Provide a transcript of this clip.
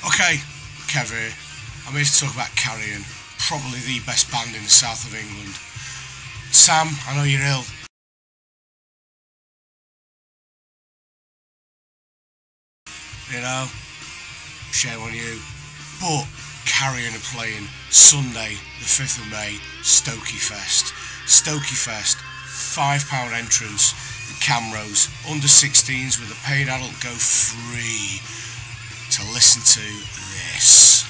Okay, Kev here. I'm here to talk about Karrion, probably the best band in the south of England. Sam, I know you're ill. You know, shame on you. But Karrion are playing Sunday, the 5th of May, Stokie Fest. Stokie Fest, £5 entrance, the Camrose, under 16s with a paid adult go free to listen to this.